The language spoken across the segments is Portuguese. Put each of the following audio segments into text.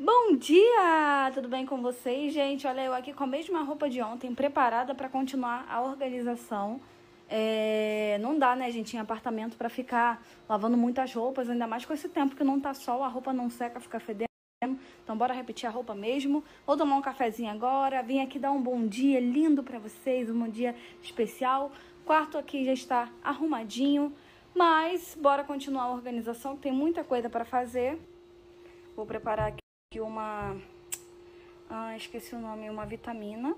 Bom dia! Tudo bem com vocês, gente? Olha, eu aqui com a mesma roupa de ontem, preparada para continuar a organização. É... Não dá, né, gente, em apartamento para ficar lavando muitas roupas, ainda mais com esse tempo que não tá sol, a roupa não seca, fica fedendo. Então, bora repetir a roupa mesmo. Vou tomar um cafezinho agora. Vim aqui dar um bom dia lindo para vocês, um bom dia especial. Quarto aqui já está arrumadinho, mas bora continuar a organização, tem muita coisa para fazer. Vou preparar aqui uma. Ah, esqueci o nome, uma vitamina.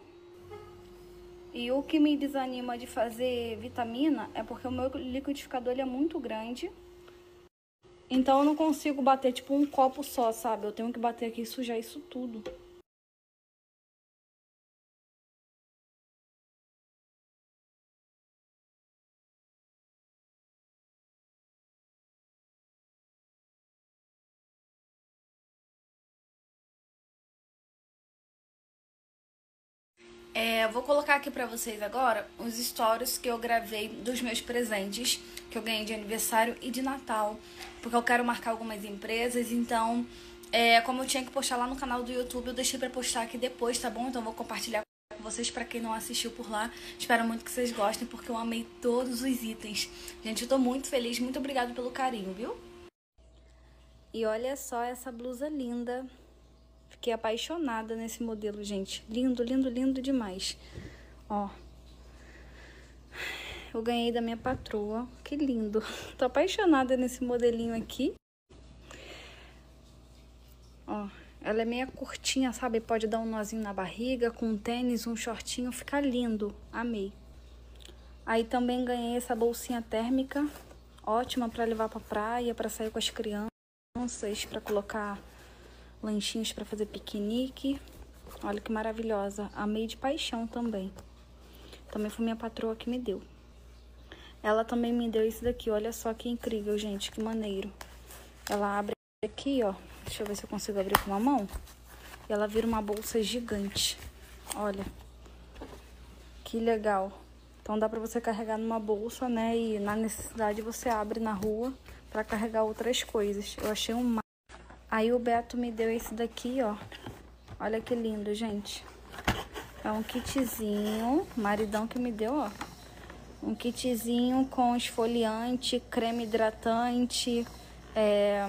E o que me desanima de fazer vitamina é porque o meu liquidificador ele é muito grande. Então eu não consigo bater tipo um copo só, sabe? Eu tenho que bater aqui e sujar isso tudo. Vou colocar aqui pra vocês agora os stories que eu gravei dos meus presentes que eu ganhei de aniversário e de Natal, porque eu quero marcar algumas empresas, então, é, como eu tinha que postar lá no canal do YouTube, eu deixei pra postar aqui depois, tá bom? Então vou compartilhar com vocês para quem não assistiu por lá. Espero muito que vocês gostem, porque eu amei todos os itens. Gente, eu tô muito feliz, muito obrigada pelo carinho, viu? E olha só essa blusa linda Fiquei apaixonada nesse modelo, gente. Lindo, lindo, lindo demais. Ó. Eu ganhei da minha patroa. Que lindo. Tô apaixonada nesse modelinho aqui. Ó. Ela é meia curtinha, sabe? Pode dar um nozinho na barriga, com um tênis, um shortinho. Fica lindo. Amei. Aí também ganhei essa bolsinha térmica. Ótima para levar pra praia, para sair com as crianças, para colocar lanchinhos para fazer piquenique. Olha que maravilhosa. Amei de paixão também. Também foi minha patroa que me deu. Ela também me deu isso daqui. Olha só que incrível, gente. Que maneiro. Ela abre aqui, ó. Deixa eu ver se eu consigo abrir com uma mão. E ela vira uma bolsa gigante. Olha. Que legal. Então dá pra você carregar numa bolsa, né? E na necessidade você abre na rua para carregar outras coisas. Eu achei um Aí o Beto me deu esse daqui, ó. Olha que lindo, gente. É um kitzinho, maridão que me deu, ó. Um kitzinho com esfoliante, creme hidratante, é...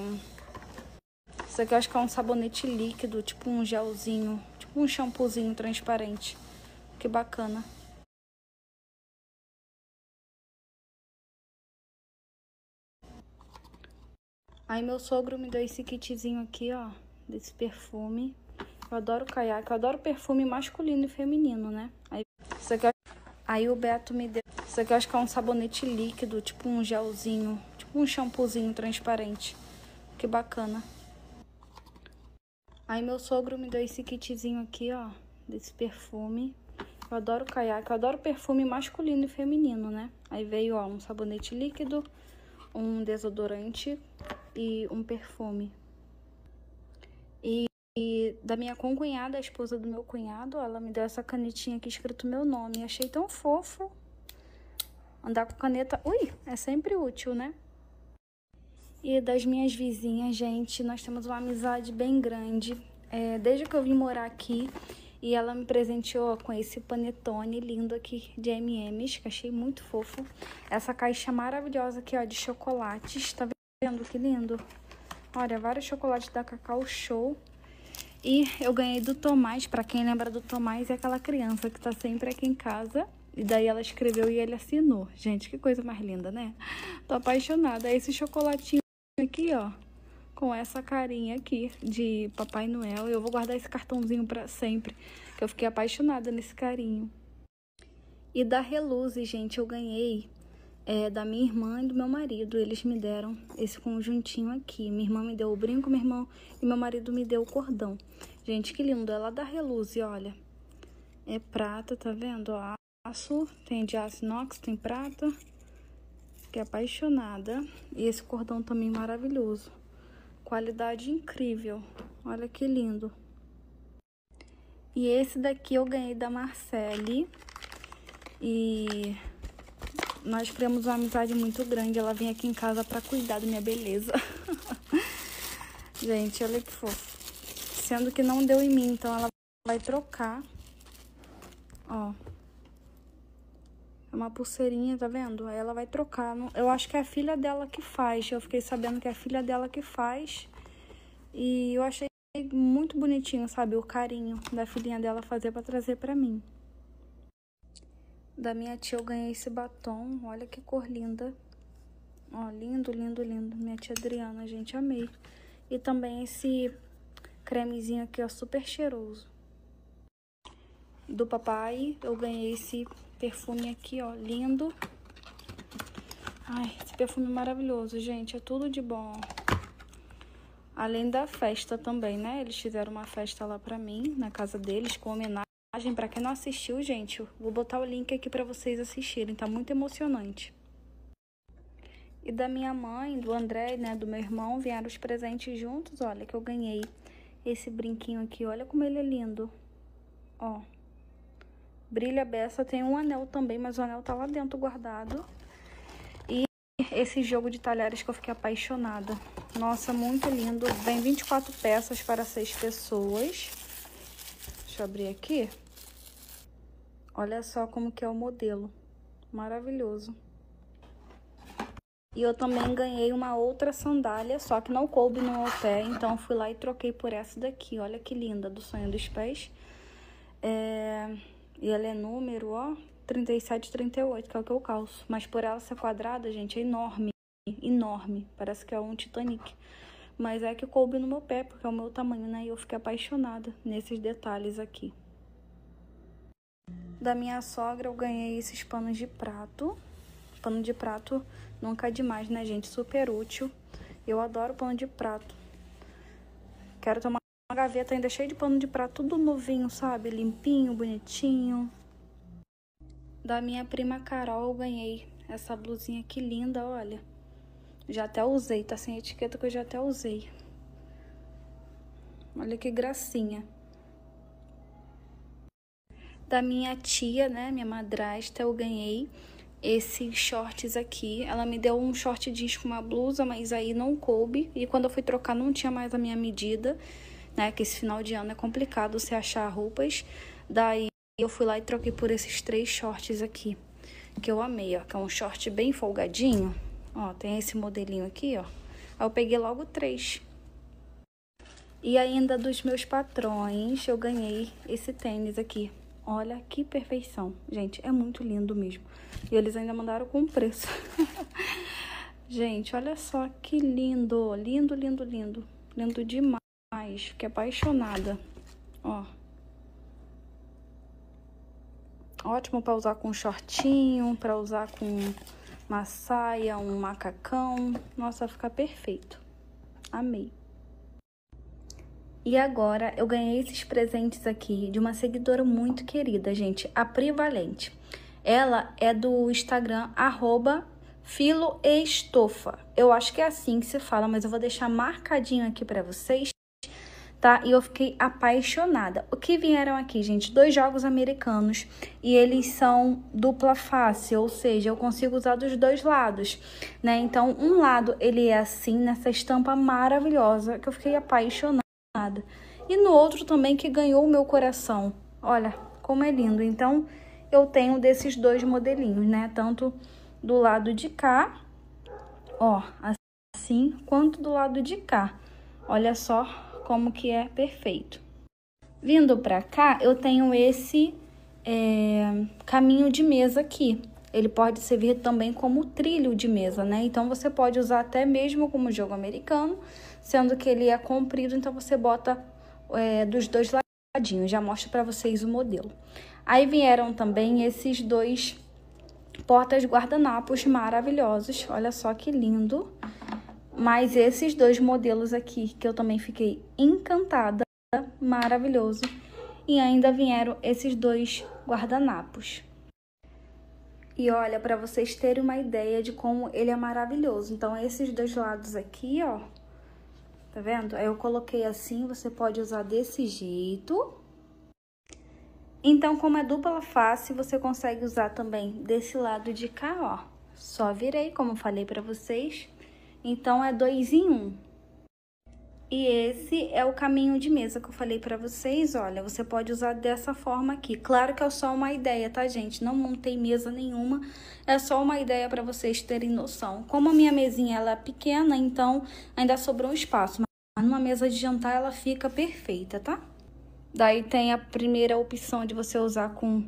Isso aqui eu acho que é um sabonete líquido, tipo um gelzinho, tipo um shampoozinho transparente. Que bacana. Aí meu sogro me deu esse kitzinho aqui, ó, desse perfume. Eu adoro caiaque, eu adoro perfume masculino e feminino, né? Aí, isso aqui, aí o Beto me deu, isso aqui eu acho que é um sabonete líquido, tipo um gelzinho, tipo um shampoozinho transparente. Que bacana. Aí meu sogro me deu esse kitzinho aqui, ó, desse perfume. Eu adoro caiaque, eu adoro perfume masculino e feminino, né? Aí veio, ó, um sabonete líquido, um desodorante e um perfume. E, e, da minha concunhada, a esposa do meu cunhado, ela me deu essa canetinha aqui escrito meu nome. Achei tão fofo. Andar com caneta, ui, é sempre útil, né? E das minhas vizinhas, gente, nós temos uma amizade bem grande. É, desde que eu vim morar aqui, e ela me presenteou com esse panetone lindo aqui de M&M's, que achei muito fofo. Essa caixa maravilhosa aqui, ó, de chocolates, tá vendo que lindo? Olha, vários chocolates da Cacau Show. E eu ganhei do Tomás, pra quem lembra do Tomás, é aquela criança que tá sempre aqui em casa. E daí ela escreveu e ele assinou. Gente, que coisa mais linda, né? Tô apaixonada. É esse chocolatinho aqui, ó com essa carinha aqui de Papai Noel. Eu vou guardar esse cartãozinho para sempre, que eu fiquei apaixonada nesse carinho. E da Reluze, gente, eu ganhei é, da minha irmã e do meu marido. Eles me deram esse conjuntinho aqui. Minha irmã me deu o brinco, meu irmão e meu marido me deu o cordão. Gente, que lindo. Ela da Reluze, olha. É prata, tá vendo? Aço, tem de aço inox, tem prata. Fiquei apaixonada. E esse cordão também maravilhoso. Qualidade incrível. Olha que lindo. E esse daqui eu ganhei da Marcele. E nós criamos uma amizade muito grande. Ela vem aqui em casa para cuidar da minha beleza. Gente, olha que fofo. sendo que não deu em mim, então ela vai trocar. Ó. É uma pulseirinha, tá vendo? Aí ela vai trocar. Eu acho que é a filha dela que faz. Eu fiquei sabendo que é a filha dela que faz. E eu achei muito bonitinho, sabe? O carinho da filhinha dela fazer pra trazer pra mim. Da minha tia eu ganhei esse batom. Olha que cor linda. Ó, lindo, lindo, lindo. Minha tia Adriana, gente, amei. E também esse cremezinho aqui, ó, super cheiroso. Do papai, eu ganhei esse perfume aqui, ó, lindo. Ai, esse perfume maravilhoso, gente. É tudo de bom. Além da festa também, né? Eles fizeram uma festa lá pra mim, na casa deles, com homenagem. Pra quem não assistiu, gente, vou botar o link aqui pra vocês assistirem. Tá muito emocionante. E da minha mãe, do André, né, do meu irmão, vieram os presentes juntos. Olha, que eu ganhei esse brinquinho aqui. Olha como ele é lindo. Ó. Brilha beça. Tem um anel também, mas o anel tá lá dentro guardado. E esse jogo de talheres que eu fiquei apaixonada. Nossa, muito lindo. Vem 24 peças para seis pessoas. Deixa eu abrir aqui. Olha só como que é o modelo. Maravilhoso. E eu também ganhei uma outra sandália, só que não coube no meu pé, então fui lá e troquei por essa daqui. Olha que linda, do Sonho dos Pés. É... E ela é número, ó, 37, 38, que é o que eu calço. Mas por ela ser quadrada, gente, é enorme, enorme. Parece que é um Titanic. Mas é que coube no meu pé, porque é o meu tamanho, né? E eu fiquei apaixonada nesses detalhes aqui. Da minha sogra, eu ganhei esses panos de prato. Pano de prato nunca é demais, né, gente? Super útil. Eu adoro pano de prato. Quero tomar uma gaveta ainda cheia de pano de prato, tudo novinho, sabe? Limpinho, bonitinho. Da minha prima Carol eu ganhei essa blusinha que linda, olha. Já até usei, tá sem etiqueta que eu já até usei. Olha que gracinha. Da minha tia, né, minha madrasta, eu ganhei esses shorts aqui. Ela me deu um short jeans com uma blusa, mas aí não coube. E quando eu fui trocar não tinha mais a minha medida, né? Que esse final de ano é complicado você achar roupas. Daí eu fui lá e troquei por esses três shorts aqui. Que eu amei, ó. Que é um short bem folgadinho. Ó, tem esse modelinho aqui, ó. Aí eu peguei logo três. E ainda dos meus patrões, eu ganhei esse tênis aqui. Olha que perfeição. Gente, é muito lindo mesmo. E eles ainda mandaram com preço. Gente, olha só que lindo. Lindo, lindo, lindo. Lindo demais. Fiquei apaixonada. Ó. Ótimo para usar com shortinho, para usar com uma saia, um macacão. Nossa, fica perfeito. Amei. E agora eu ganhei esses presentes aqui de uma seguidora muito querida, gente, a Privalente. Ela é do Instagram, arroba filoestofa. Eu acho que é assim que se fala, mas eu vou deixar marcadinho aqui para vocês, tá? E eu fiquei apaixonada. O que vieram aqui, gente? Dois jogos americanos e eles são dupla face, ou seja, eu consigo usar dos dois lados, né? Então, um lado ele é assim, nessa estampa maravilhosa, que eu fiquei apaixonada E no outro também que ganhou o meu coração. Olha como é lindo. Então, eu tenho desses dois modelinhos, né? Tanto do lado de cá, ó, assim, quanto do lado de cá. Olha só como que é perfeito. Vindo pra cá, eu tenho esse é, caminho de mesa aqui. Ele pode servir também como trilho de mesa, né? Então, você pode usar até mesmo como jogo americano, sendo que ele é comprido, então você bota é, dos dois ladinhos. Já mostro para vocês o modelo. Aí vieram também esses dois portas guardanapos maravilhosos. Olha só que lindo. Mas esses dois modelos aqui, que eu também fiquei encantada, maravilhoso. E ainda vieram esses dois guardanapos. E olha, para vocês terem uma ideia de como ele é maravilhoso. Então, esses dois lados aqui, ó, Tá vendo? Aí eu coloquei assim, você pode usar desse jeito. Então, como é dupla face, você consegue usar também desse lado de cá, ó. Só virei, como falei pra vocês. Então, é dois em um. E esse é o caminho de mesa que eu falei pra vocês, olha, você pode usar dessa forma aqui. Claro que é só uma ideia, tá, gente? Não montei mesa nenhuma, é só uma ideia pra vocês terem noção. Como a minha mesinha ela é pequena, então ainda sobrou um espaço, mas numa mesa de jantar ela fica perfeita, tá? Daí tem a primeira opção de você usar com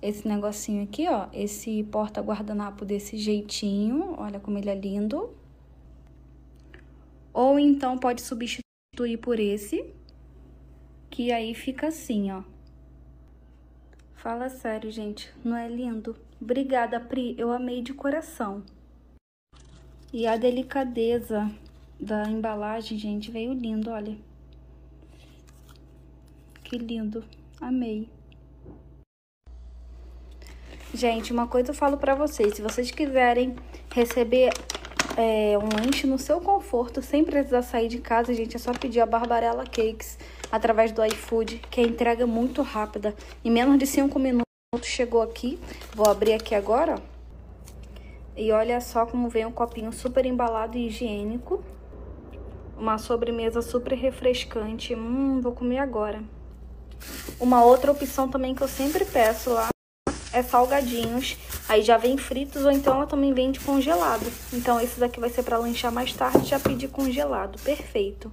esse negocinho aqui, ó, esse porta-guardanapo desse jeitinho, olha como ele é lindo. Ou então pode substituir substituir por esse, que aí fica assim, ó. Fala sério, gente, não é lindo? Obrigada, Pri, eu amei de coração. E a delicadeza da embalagem, gente, veio lindo, olha. Que lindo, amei. Gente, uma coisa eu falo pra vocês, se vocês quiserem receber é, um lanche no seu conforto, sem precisar sair de casa, gente. É só pedir a Barbarella Cakes através do iFood, que é entrega muito rápida. Em menos de 5 minutos chegou aqui. Vou abrir aqui agora, ó. E olha só como vem um copinho super embalado e higiênico. Uma sobremesa super refrescante. Hum, vou comer agora. Uma outra opção também que eu sempre peço lá é salgadinhos. Aí já vem fritos ou então ela também vende congelado. Então esse daqui vai ser para lanchar mais tarde, já pedi congelado. Perfeito.